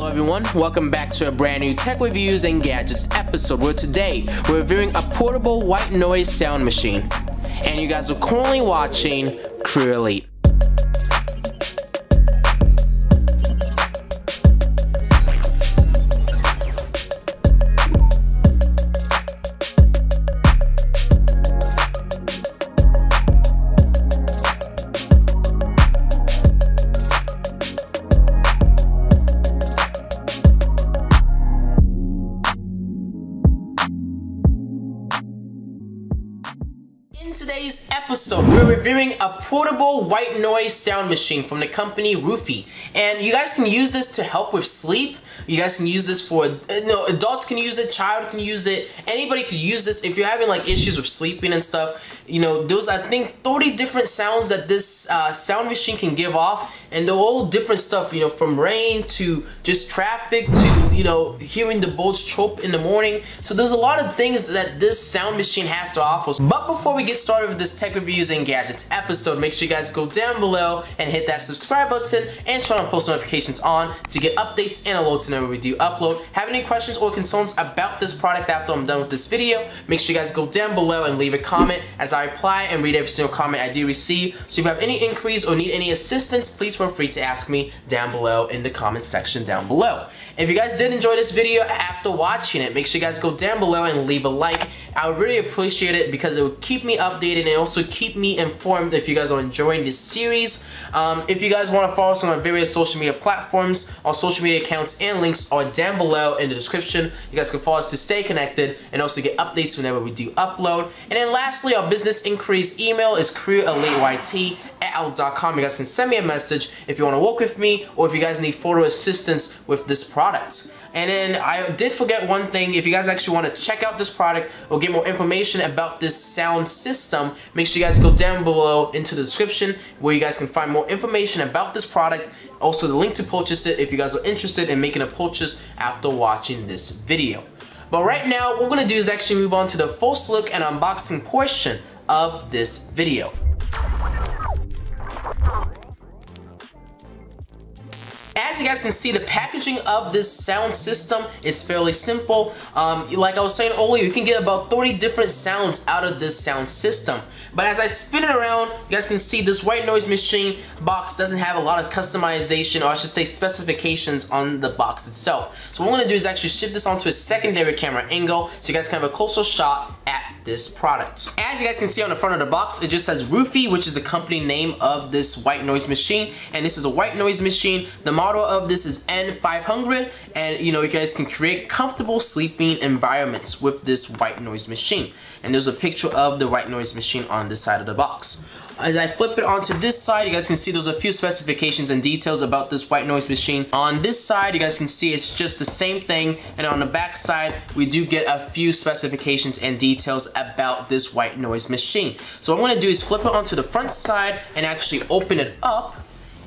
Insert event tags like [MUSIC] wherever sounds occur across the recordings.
Hello everyone, welcome back to a brand new tech reviews and gadgets episode where today we're reviewing a portable white noise sound machine. And you guys are currently watching Crew Elite. Reviewing a portable white noise sound machine from the company Roffie. And you guys can use this to help with sleep. You guys can use this for, you know, adults can use it, child can use it, anybody can use this. If you're having like issues with sleeping and stuff, you know, there's I think 30 different sounds that this uh, sound machine can give off and they're all different stuff, you know, from rain to just traffic to, you know, hearing the boats chirp in the morning. So there's a lot of things that this sound machine has to offer. But before we get started with this tech reviews and gadgets episode, make sure you guys go down below and hit that subscribe button and turn on post notifications on to get updates and alerts whenever we do upload. Have any questions or concerns about this product after I'm done with this video, make sure you guys go down below and leave a comment as I reply and read every single comment I do receive. So if you have any inquiries or need any assistance, please feel free to ask me down below in the comments section down below. If you guys did enjoy this video after watching it, make sure you guys go down below and leave a like. I would really appreciate it because it would keep me updated and also keep me informed if you guys are enjoying this series. Um, if you guys want to follow us on our various social media platforms, our social media accounts and links are down below in the description. You guys can follow us to stay connected and also get updates whenever we do upload. And then lastly, our business inquiries email is creweliteyt at outlook.com. You guys can send me a message if you want to work with me or if you guys need photo assistance with this product. And then I did forget one thing. If you guys actually want to check out this product or get more information about this sound system, make sure you guys go down below into the description where you guys can find more information about this product. Also the link to purchase it if you guys are interested in making a purchase after watching this video. But right now, what we're going to do is actually move on to the first look and unboxing portion of this video. As you guys can see, the packaging of this sound system is fairly simple. Um, like I was saying earlier, you can get about 30 different sounds out of this sound system. But as I spin it around, you guys can see this white noise machine box doesn't have a lot of customization, or I should say specifications on the box itself. So what I'm gonna do is actually shift this onto a secondary camera angle so you guys can have a closer shot at this product. As you guys can see on the front of the box, it just says Roffie, which is the company name of this white noise machine. And this is a white noise machine. The model of this is N500. And you know, you guys can create comfortable sleeping environments with this white noise machine. And there's a picture of the white noise machine on this side of the box. As I flip it onto this side, you guys can see there's a few specifications and details about this white noise machine. On this side, you guys can see it's just the same thing. And on the back side, we do get a few specifications and details about this white noise machine. So what I'm gonna do is flip it onto the front side and actually open it up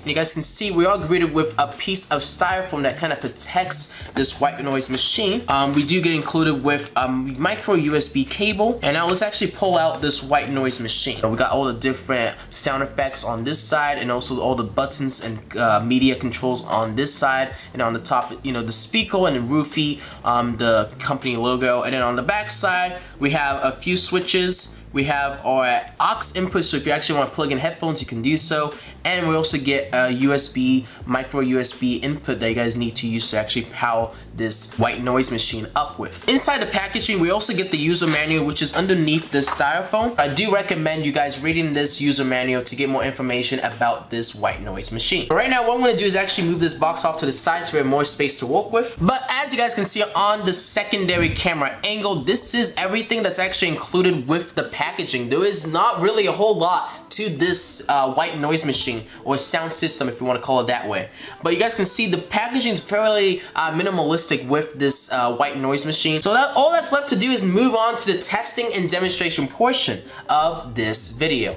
and you guys can see we are greeted with a piece of styrofoam that kind of protects this white noise machine. Um, we do get included with a micro USB cable. And now let's actually pull out this white noise machine. We got all the different sound effects on this side and also all the buttons and uh, media controls on this side. And on the top, you know, the speaker and the Roffie, um, the company logo. And then on the back side, we have a few switches we have our aux input, so if you actually want to plug in headphones, you can do so. And we also get a USB, micro USB input that you guys need to use to actually power this white noise machine up with. Inside the packaging, we also get the user manual, which is underneath this styrofoam. I do recommend you guys reading this user manual to get more information about this white noise machine. But right now, what I'm gonna do is actually move this box off to the side so we have more space to work with. But as you guys can see on the secondary camera angle, this is everything that's actually included with the packaging. There is not really a whole lot to this uh, white noise machine or sound system if you want to call it that way. But you guys can see the packaging is fairly uh, minimalistic with this uh, white noise machine. So that, all that's left to do is move on to the testing and demonstration portion of this video.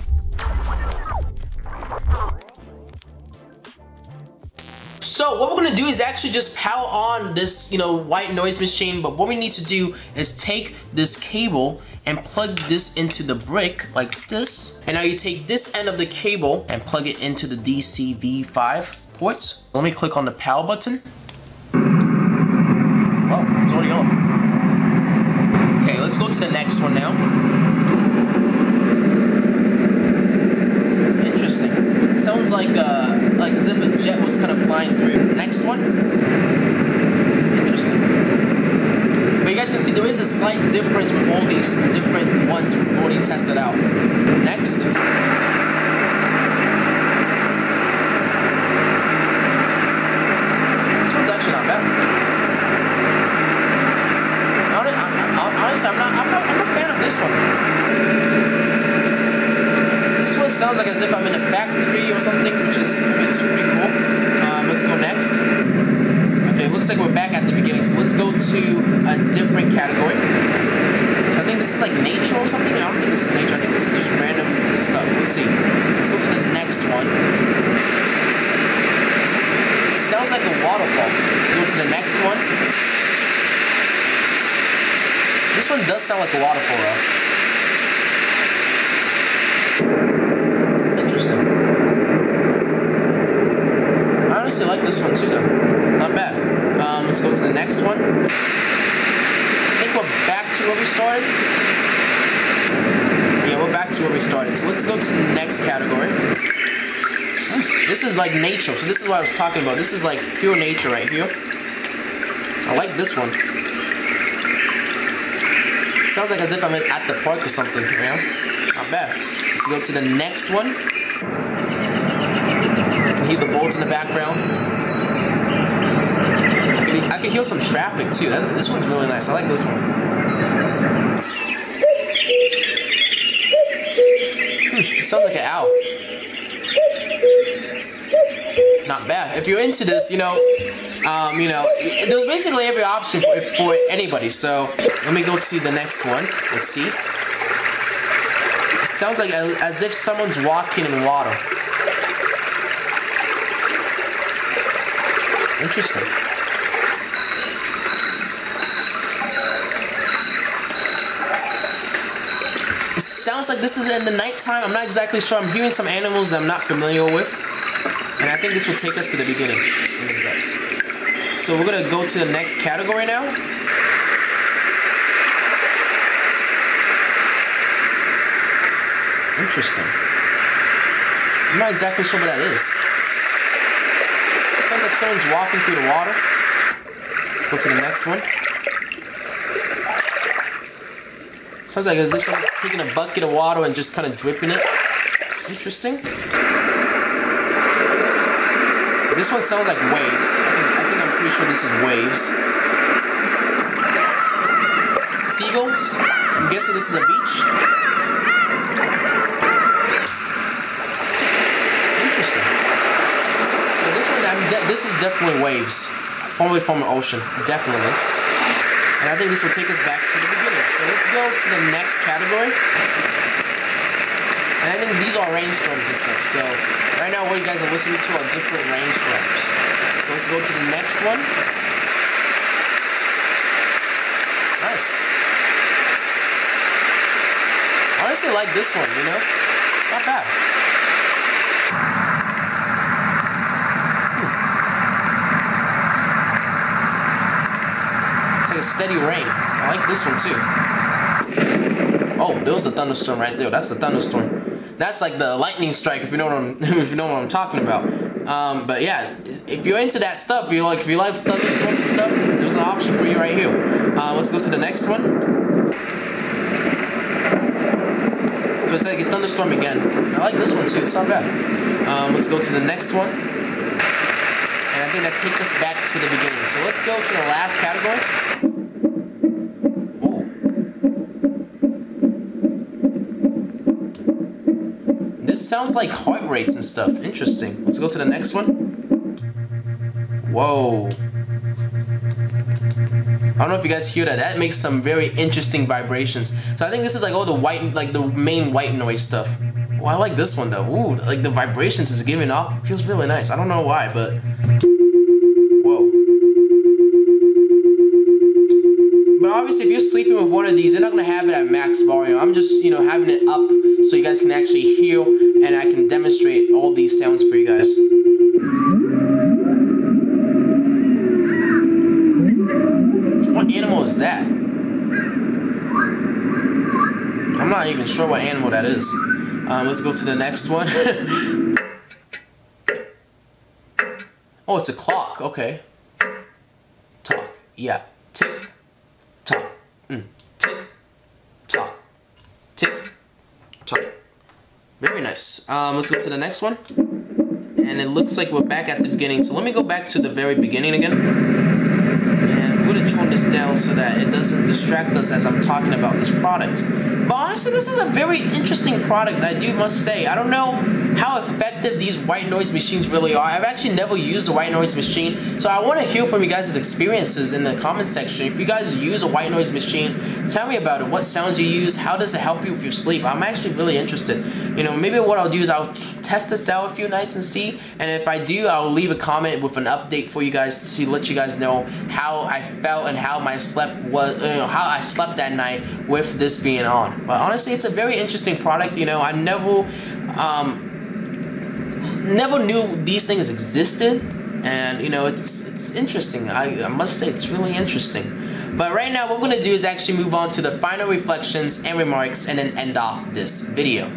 So what we're gonna do is actually just power on this, you know, white noise machine, but what we need to do is take this cable and plug this into the brick like this. And now you take this end of the cable and plug it into the DCV5 ports. Let me click on the power button. Well, it's already on. Okay, let's go to the next one now. Interesting. Sounds like uh, like as if a jet was kind of flying through. Next one. Interesting. But you guys can see there is a slight difference with all these different ones we've already tested out. Next. This one's actually not bad. Honestly, I'm not, I'm not. I'm a fan of this one. This one sounds like as if I'm in a factory or something, which is, I mean, it's pretty cool. Um, let's go next. Okay, it looks like we're back at the beginning, so let's go to a different category. So I think this is like nature or something. I don't think this is nature. I think this is just random stuff. Let's see. Let's go to the next one. Sounds like a waterfall. Go to the next one. This one does sound like a waterfall though. Interesting. I honestly like this one too though. Not bad. Um, let's go to the next one. I think we're back to where we started. Yeah, we're back to where we started. So let's go to the next category. This is like nature, so this is what I was talking about. This is like pure nature right here. I like this one. Sounds like as if I'm at the park or something, you know? Not bad. Let's go to the next one. I can hear the bolts in the background. Can, hear some traffic too. That, this one's really nice. I like this one. Hmm, sounds like an owl. Not bad. If you're into this, you know, um, you know, there's basically every option for, for anybody. So let me go to the next one. Let's see. It sounds like a- as if someone's walking in water. Interesting. Sounds like this is in the nighttime. I'm not exactly sure. I'm hearing some animals that I'm not familiar with. And I think this will take us to the beginning. So we're gonna go to the next category now. Interesting. I'm not exactly sure what that is. Sounds like someone's walking through the water. Go to the next one. Sounds like as if someone's taking a bucket of water and just kind of dripping it. Interesting. This one sounds like waves. I think, I I'm pretty sure this is waves. Seagulls. I'm guessing this is a beach. Interesting. Yeah, this one, I'm de- this is definitely waves. Formerly from an ocean, definitely. And I think this will take us back to the beginning. So let's go to the next category. And I think these are rainstorms and stuff. So right now what you guys are listening to are different rainstorms. So let's go to the next one. Nice. I honestly like this one, you know? Not bad. It's like a steady rain. I like this one too. Oh, there was the thunderstorm right there. That's the thunderstorm. That's like the lightning strike, if you know what I'm, [LAUGHS] if you know what I'm talking about. Um, but yeah, if you're into that stuff, you like if you like thunderstorms and stuff, there's an option for you right here. Uh, let's go to the next one. So it's like a thunderstorm again. I like this one too. It's not bad. Um, let's go to the next one. And I think that takes us back to the beginning. So let's go to the last category. This sounds like heart rates and stuff. Interesting. Let's go to the next one. Whoa. I don't know if you guys hear that. That makes some very interesting vibrations. So I think this is like all the white, like the main white noise stuff. Well, I like this one though. Ooh, like the vibrations is giving off. It feels really nice. I don't know why, but obviously, if you're sleeping with one of these, you're not going to have it at max volume. I'm just, you know, having it up so you guys can actually hear and I can demonstrate all these sounds for you guys. What animal is that? I'm not even sure what animal that is. Um, let's go to the next one. [LAUGHS] oh, it's a clock. Okay. Talk. Yeah. Mm. Tick. Tock. Tick. Very nice. Um, let's go to the next one. And it looks like we're back at the beginning. So let me go back to the very beginning again. And I'm to tone this down so that it doesn't distract us as I'm talking about this product. But honestly, this is a very interesting product, I do must say. I don't know how effective these white noise machines really are. I've actually never used a white noise machine, so I want to hear from you guys' experiences in the comment section. If you guys use a white noise machine, tell me about it. What sounds you use? How does it help you with your sleep? I'm actually really interested. You know, maybe what I'll do is I'll test this out a few nights and see, and if I do, I'll leave a comment with an update for you guys to let you guys know how I felt and how my slept was, uh, how I slept that night with this being on. But honestly, it's a very interesting product. You know, I never, um, never knew these things existed, and you know, it's it's interesting. I, I must say, it's really interesting. But right now, what we're gonna do is actually move on to the final reflections and remarks, and then end off this video.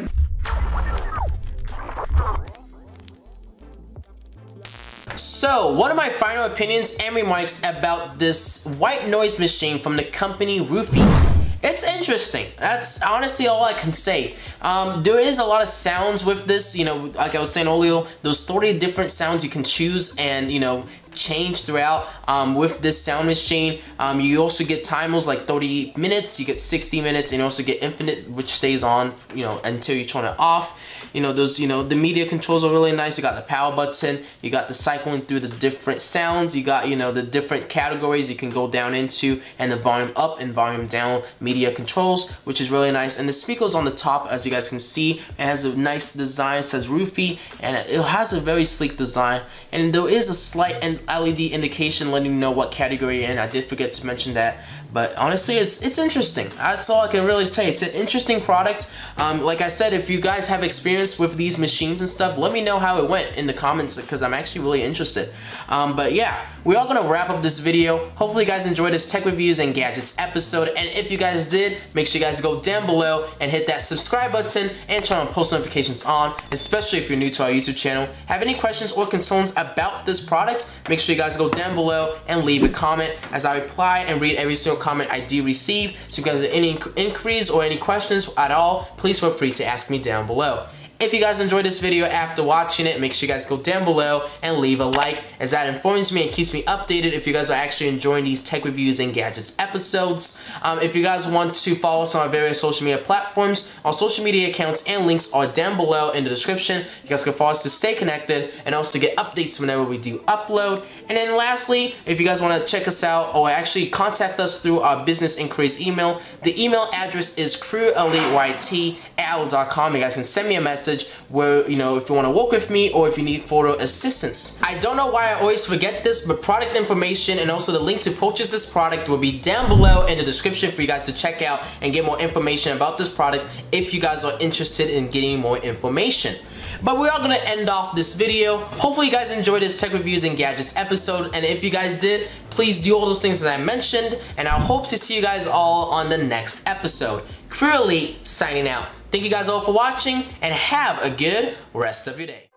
So, one of my final opinions and remarks about this white noise machine from the company Roffie? It's interesting. That's honestly all I can say. Um, there is a lot of sounds with this, you know, like I was saying earlier, those 30 different sounds you can choose and, you know, change throughout um, with this sound machine. Um, you also get timers like 30 minutes, you get 60 minutes, and you also get infinite, which stays on, you know, until you turn it off you know those you know the media controls are really nice. You got the power button. You got the cycling through the different sounds. You got you know the different categories you can go down into and the volume up and volume down media controls which is really nice. And the speakers on the top as you guys can see it has a nice design. It says Roffie and it has a very sleek design. And there is a slight LED indication letting you know what category you're in. I did forget to mention that but honestly, it's it's interesting. That's all I can really say. It's an interesting product. Um, like I said, if you guys have experience with these machines and stuff, let me know how it went in the comments because I'm actually really interested. Um, but yeah, we are going to wrap up this video. Hopefully you guys enjoyed this tech reviews and gadgets episode. And if you guys did, make sure you guys go down below and hit that subscribe button and turn on post notifications on, especially if you're new to our YouTube channel. Have any questions or concerns about this product, make sure you guys go down below and leave a comment as I reply and read every single comment I do receive. So if you guys have any inquiries or any questions at all, please feel free to ask me down below. If you guys enjoyed this video after watching it, make sure you guys go down below and leave a like as that informs me and keeps me updated if you guys are actually enjoying these tech reviews and gadgets episodes. Um, if you guys want to follow us on our various social media platforms, our social media accounts and links are down below in the description. You guys can follow us to stay connected and also get updates whenever we do upload. And then lastly, if you guys want to check us out or actually contact us through our business inquiries email, the email address is creweliteyt at You guys can send me a message where, you know, if you want to work with me or if you need photo assistance. I don't know why I always forget this, but product information and also the link to purchase this product will be down below in the description for you guys to check out and get more information about this product if you guys are interested in getting more information. But we are gonna end off this video. Hopefully you guys enjoyed this tech reviews and gadgets episode, and if you guys did, please do all those things that I mentioned, and I hope to see you guys all on the next episode. Crew Elite signing out. Thank you guys all for watching, and have a good rest of your day.